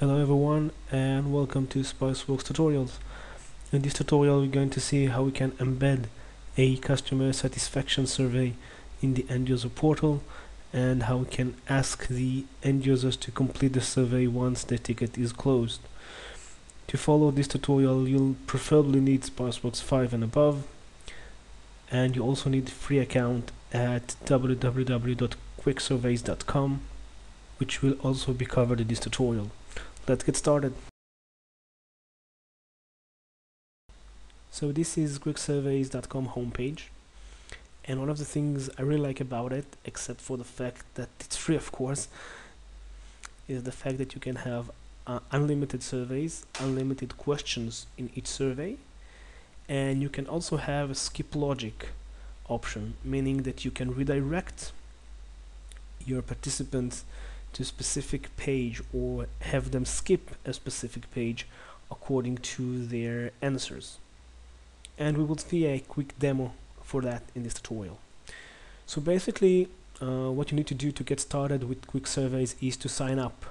Hello everyone and welcome to Spiceworks tutorials. In this tutorial we're going to see how we can embed a customer satisfaction survey in the end user portal and how we can ask the end users to complete the survey once their ticket is closed. To follow this tutorial you'll preferably need Spiceworks 5 and above and you also need a free account at www.quicksurveys.com which will also be covered in this tutorial let's get started. So this is quicksurveys.com homepage and one of the things I really like about it except for the fact that it's free of course is the fact that you can have uh, unlimited surveys, unlimited questions in each survey and you can also have a skip logic option meaning that you can redirect your participants to specific page or have them skip a specific page according to their answers. And we will see a quick demo for that in this tutorial. So basically uh, what you need to do to get started with quick surveys is to sign up.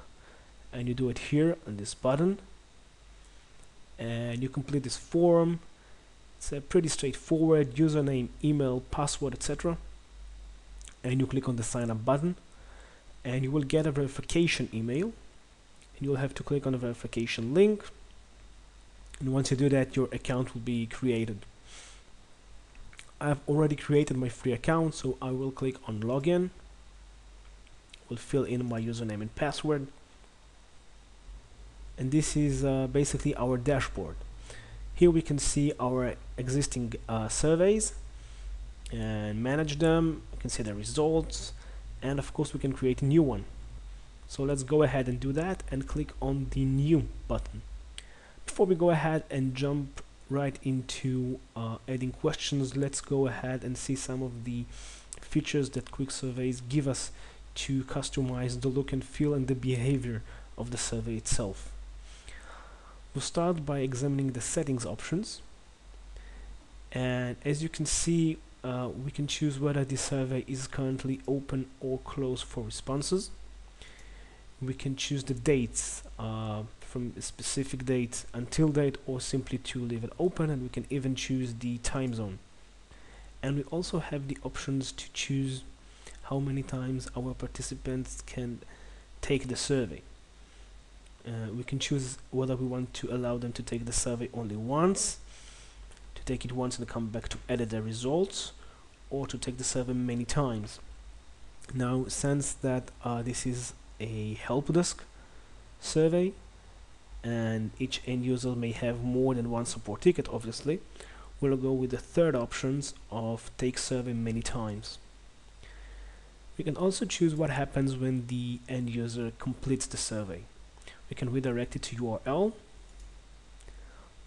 And you do it here on this button. And you complete this form. It's a pretty straightforward username email password etc and you click on the sign up button and you will get a verification email. And you'll have to click on the verification link. And once you do that your account will be created. I've already created my free account so I will click on login. Will fill in my username and password. And this is uh, basically our dashboard. Here we can see our existing uh, surveys and manage them. You can see the results and of course we can create a new one. So let's go ahead and do that and click on the new button. Before we go ahead and jump right into uh, adding questions let's go ahead and see some of the features that quick surveys give us to customize the look and feel and the behavior of the survey itself. We'll start by examining the settings options. And as you can see uh, we can choose whether the survey is currently open or closed for responses. We can choose the dates uh, from a specific date until date or simply to leave it open and we can even choose the time zone. And we also have the options to choose how many times our participants can take the survey. Uh, we can choose whether we want to allow them to take the survey only once take it once and come back to edit the results or to take the survey many times. Now since that uh, this is a help desk survey and each end user may have more than one support ticket obviously we'll go with the third options of take survey many times. We can also choose what happens when the end user completes the survey. We can redirect it to URL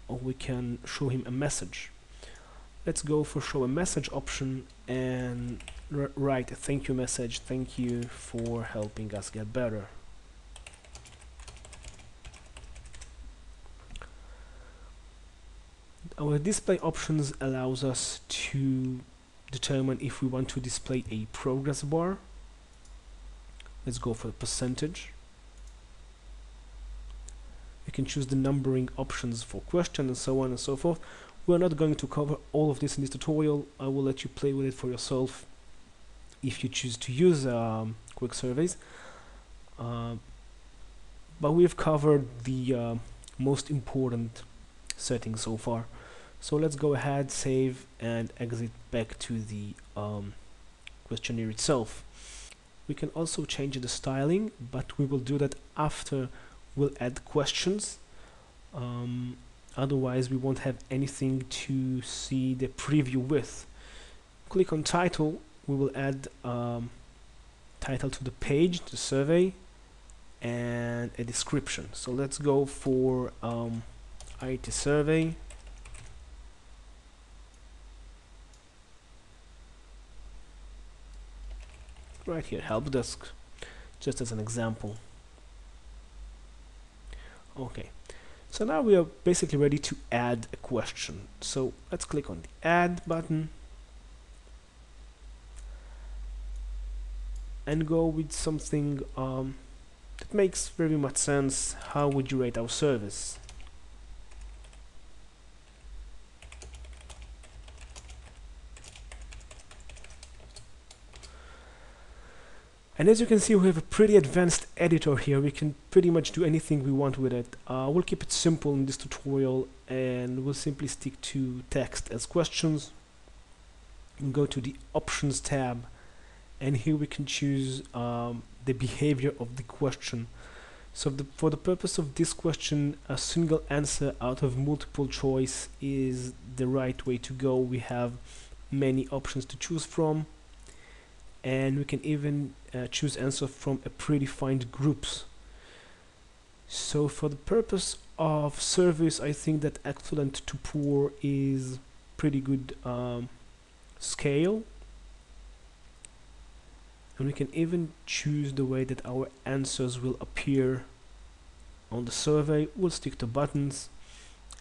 or we can show him a message. Let's go for show a message option and write a thank you message. Thank you for helping us get better. Our display options allows us to determine if we want to display a progress bar. Let's go for the percentage can choose the numbering options for question and so on and so forth. We're not going to cover all of this in this tutorial. I will let you play with it for yourself if you choose to use um, quick surveys uh, but we've covered the uh, most important settings so far. So let's go ahead save and exit back to the um, questionnaire itself. We can also change the styling but we will do that after we'll add questions. Um, otherwise we won't have anything to see the preview with. Click on title. We will add um, title to the page the survey and a description. So let's go for um, IT survey. Right here help desk just as an example okay so now we are basically ready to add a question so let's click on the add button and go with something um, that makes very much sense. How would you rate our service? And as you can see, we have a pretty advanced editor here. We can pretty much do anything we want with it. Uh, we'll keep it simple in this tutorial and we'll simply stick to text as questions. We'll go to the options tab and here we can choose um, the behavior of the question. So the, for the purpose of this question, a single answer out of multiple choice is the right way to go. We have many options to choose from and we can even uh, choose answer from a predefined groups. So for the purpose of service I think that excellent to poor is pretty good um, scale. And we can even choose the way that our answers will appear on the survey. We'll stick to buttons.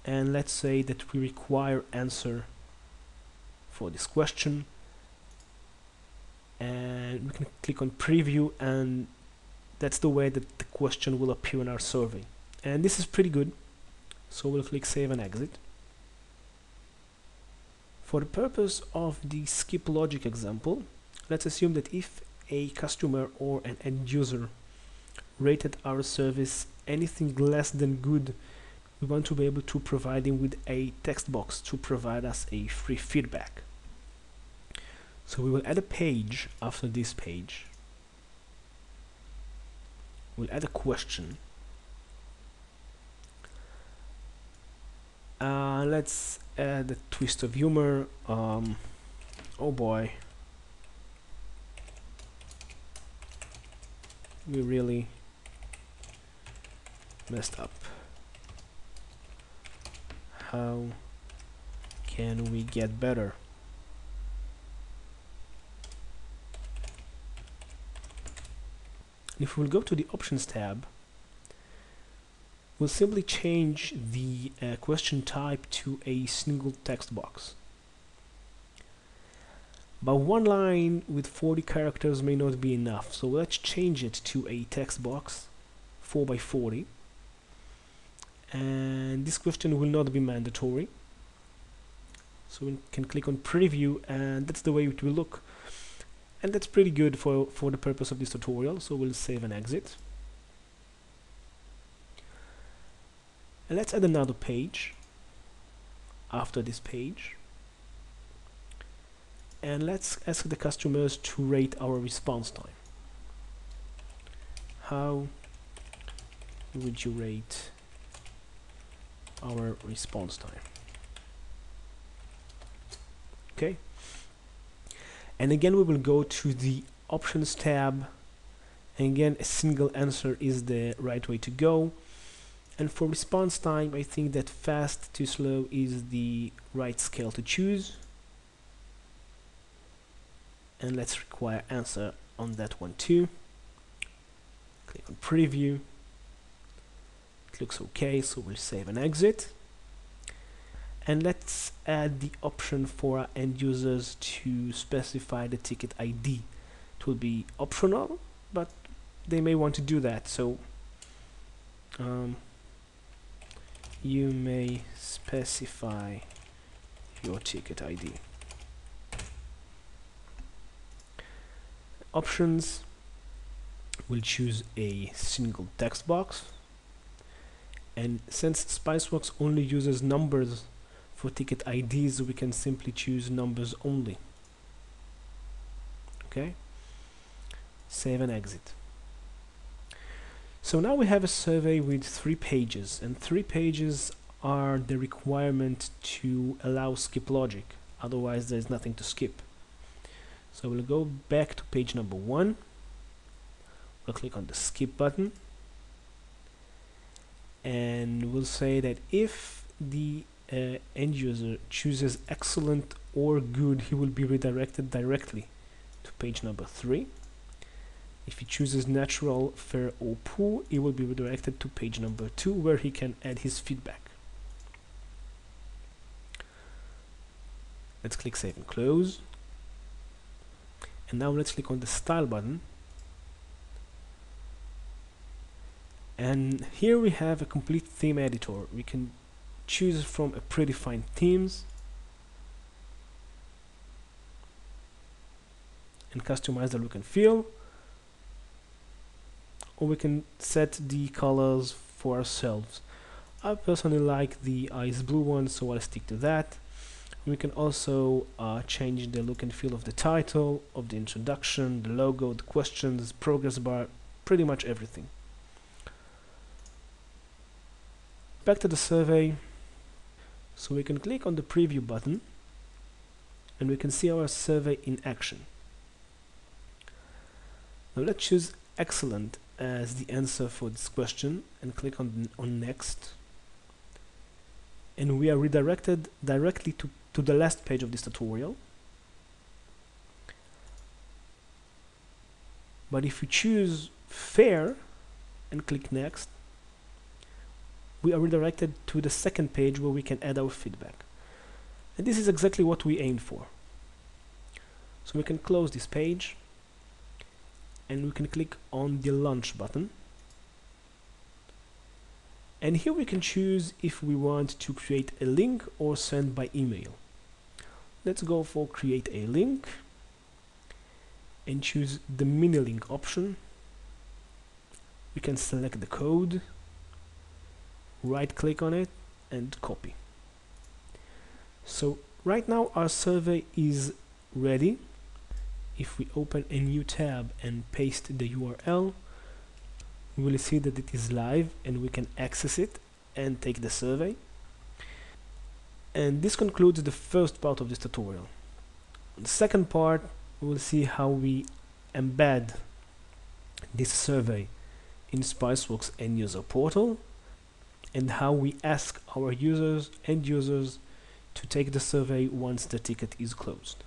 And let's say that we require answer for this question and we can click on preview and that's the way that the question will appear in our survey. And this is pretty good. So we'll click save and exit. For the purpose of the skip logic example let's assume that if a customer or an end user rated our service anything less than good we want to be able to provide him with a text box to provide us a free feedback so we will add a page after this page. We'll add a question. Uh, let's add a twist of humor. Um, oh boy. We really messed up. How can we get better? If we'll go to the options tab we'll simply change the uh, question type to a single text box. But one line with 40 characters may not be enough so let's change it to a text box 4 by 40 and this question will not be mandatory. So we can click on preview and that's the way it will look and that's pretty good for for the purpose of this tutorial so we'll save and exit. And let's add another page after this page. And let's ask the customers to rate our response time. How would you rate our response time? Okay and again we will go to the options tab. And again a single answer is the right way to go. And for response time I think that fast to slow is the right scale to choose. And let's require answer on that one too. Click on preview. It looks okay so we'll save and exit and let's add the option for our end users to specify the ticket ID it will be optional but they may want to do that. So um, you may specify your ticket ID options. We'll choose a single text box. And since Spiceworks only uses numbers for ticket IDs we can simply choose numbers only. Okay? Save and exit. So now we have a survey with three pages and three pages are the requirement to allow skip logic. Otherwise there's nothing to skip. So we'll go back to page number one. We'll click on the skip button. And we'll say that if the uh, end user chooses excellent or good he will be redirected directly to page number three. If he chooses natural fair or poor he will be redirected to page number two where he can add his feedback. Let's click save and close. And now let's click on the style button. And here we have a complete theme editor. We can choose from a predefined themes and customize the look and feel. Or we can set the colors for ourselves. I personally like the ice blue one so I'll stick to that. We can also uh, change the look and feel of the title of the introduction the logo the questions progress bar pretty much everything. Back to the survey so we can click on the preview button and we can see our survey in action. Now let's choose excellent as the answer for this question and click on on next. And we are redirected directly to, to the last page of this tutorial. But if we choose fair and click next we are redirected to the second page where we can add our feedback. And this is exactly what we aim for. So we can close this page and we can click on the launch button. And here we can choose if we want to create a link or send by email. Let's go for create a link and choose the mini link option. We can select the code right click on it and copy. So right now our survey is ready. If we open a new tab and paste the URL we will see that it is live and we can access it and take the survey. And this concludes the first part of this tutorial. The second part we will see how we embed this survey in Spiceworks end user portal and how we ask our users and users to take the survey once the ticket is closed.